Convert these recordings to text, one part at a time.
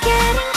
getting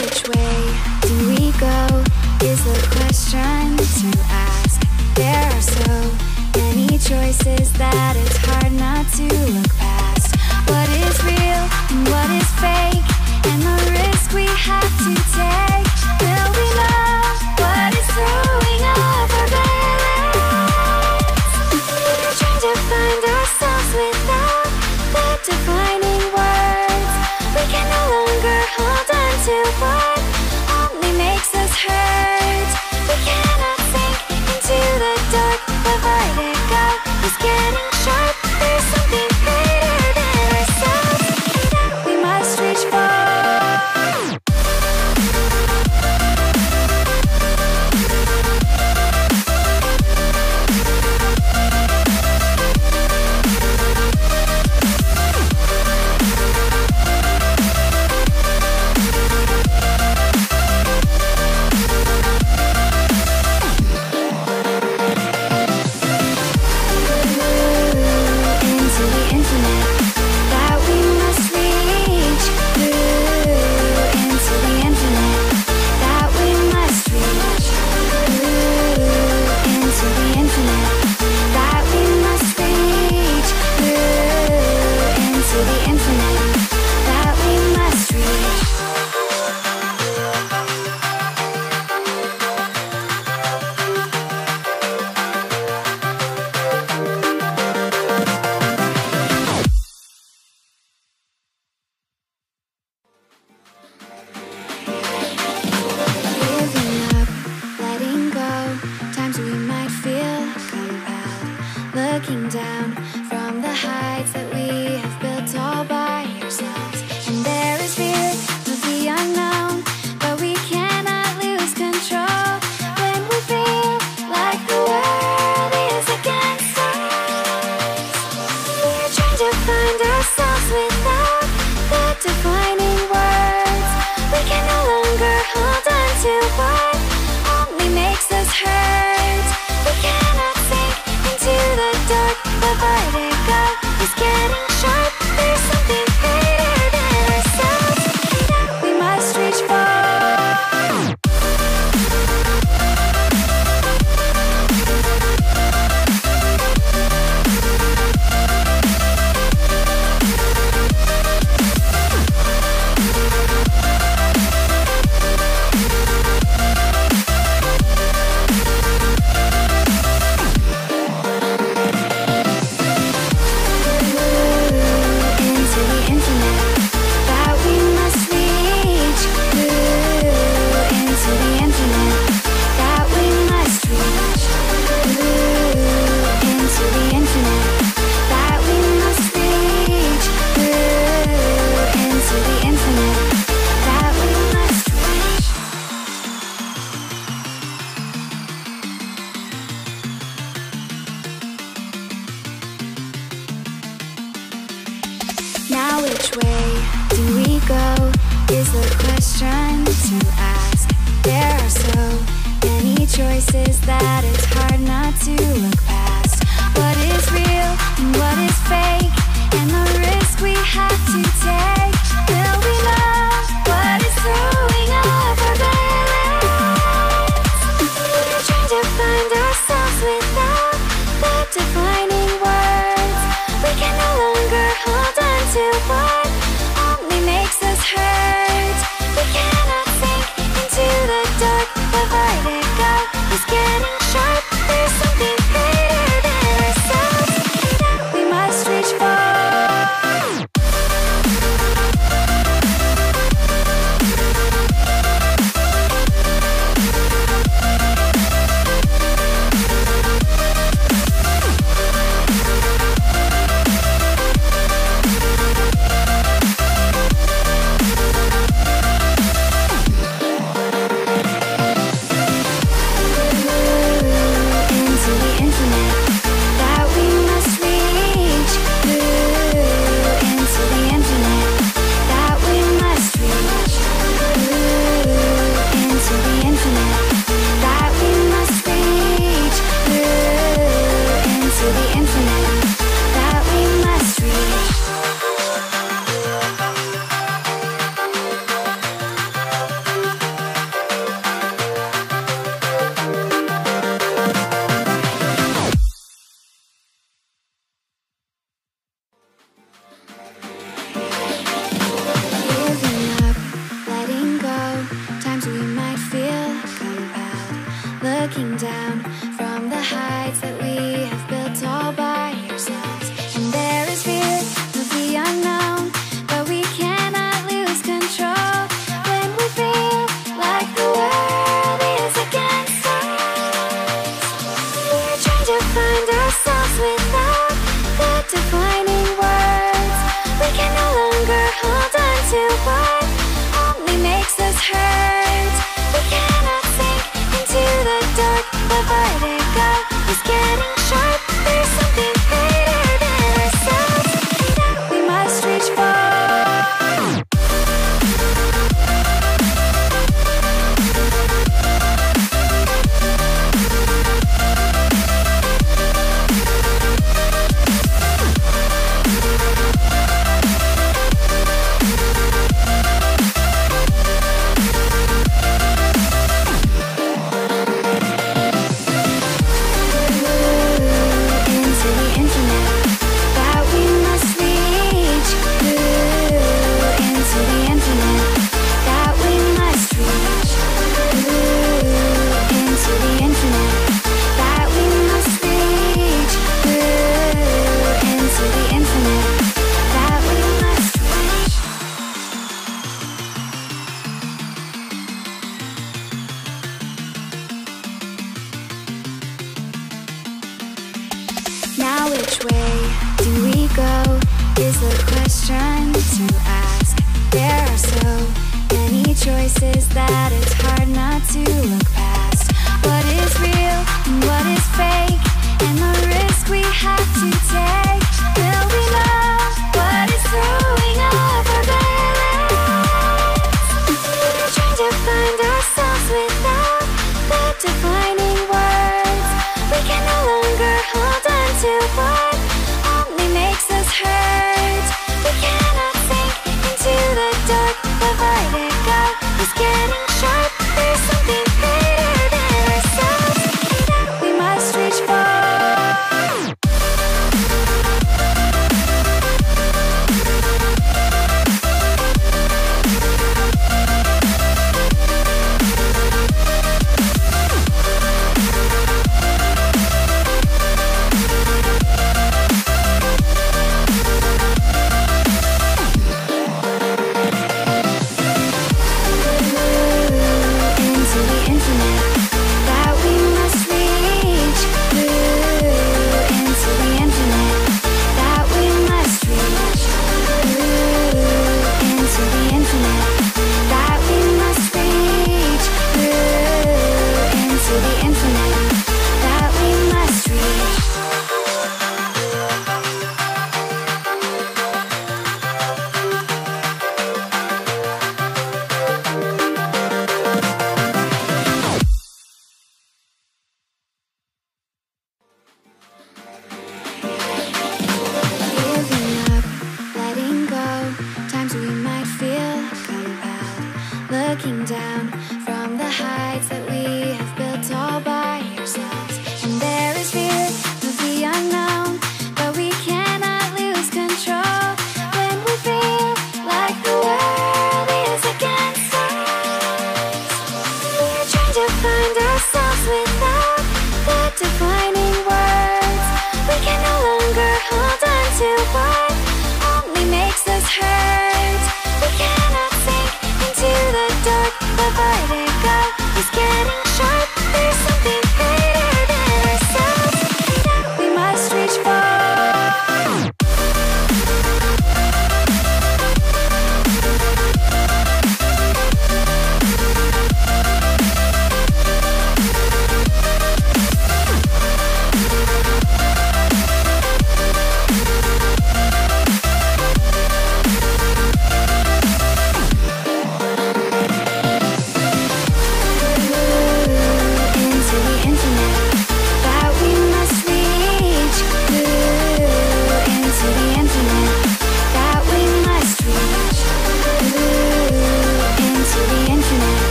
Which way do we go is the question to ask. There are so many choices that it's hard not to look past. What is real and what is fake, and the risk we have to take.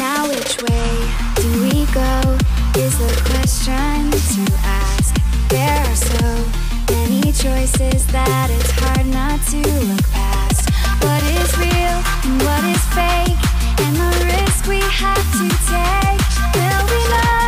Now, which way do we go? Is the question to ask. There are so many choices that it's hard not to look past. What is real and what is fake, and the risk we have to take. Will we know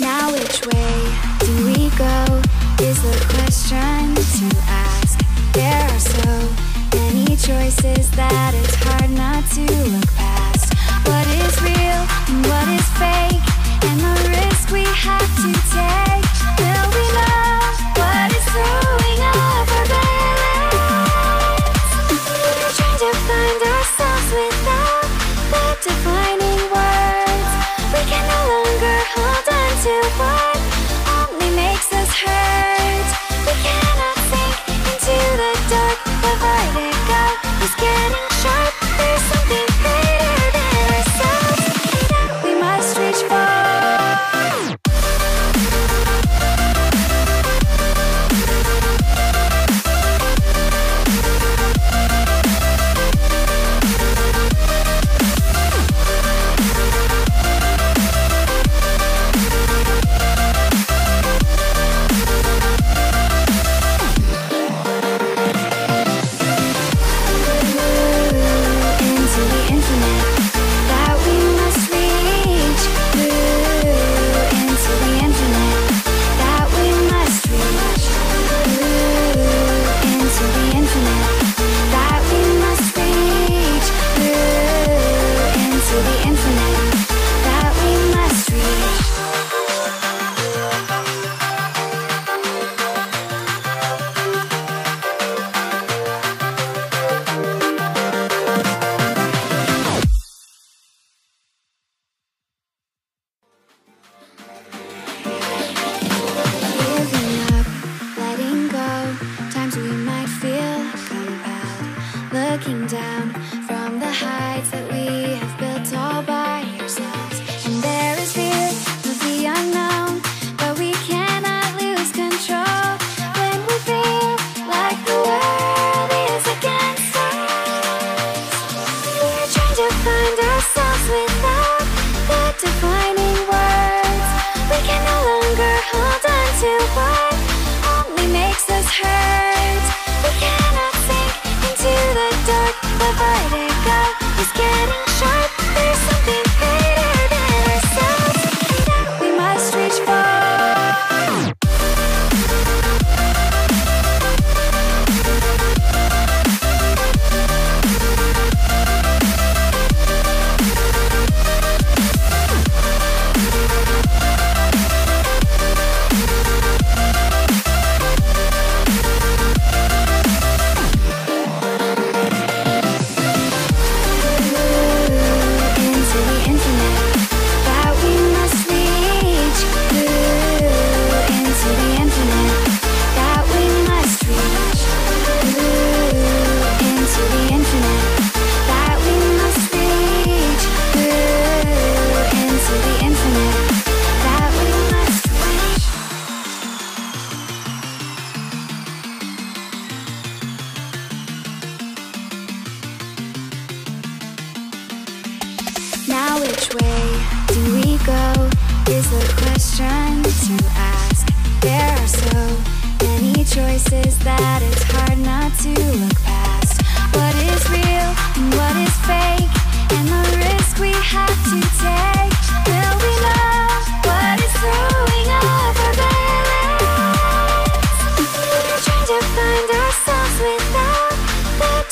Now which way do we go is the question to ask. There are so many choices that it's hard not to look past. What is real and what is fake and the risk we have to take? Will we know?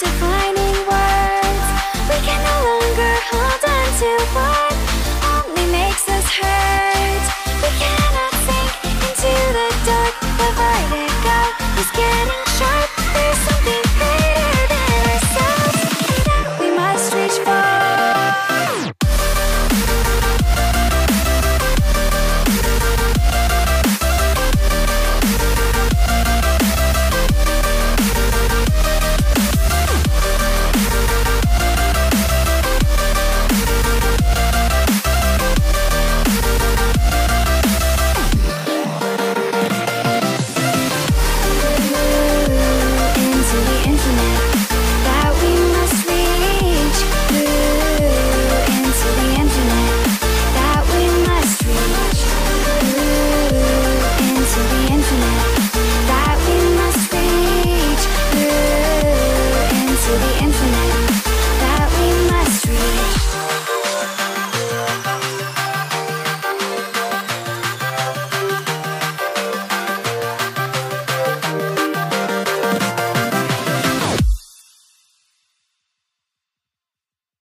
The